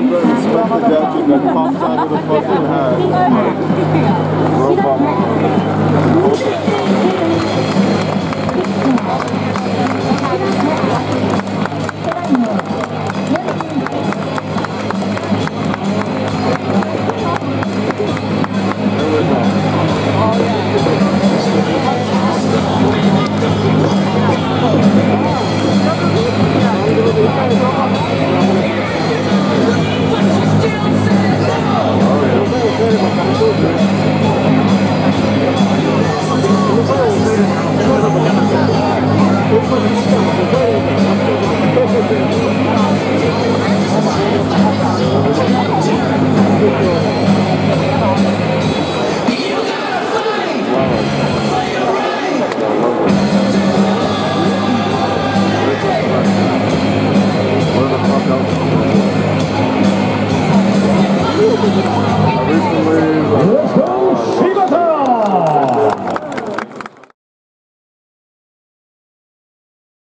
Sandra inspected that you got pops out of the fucking hat. Recently,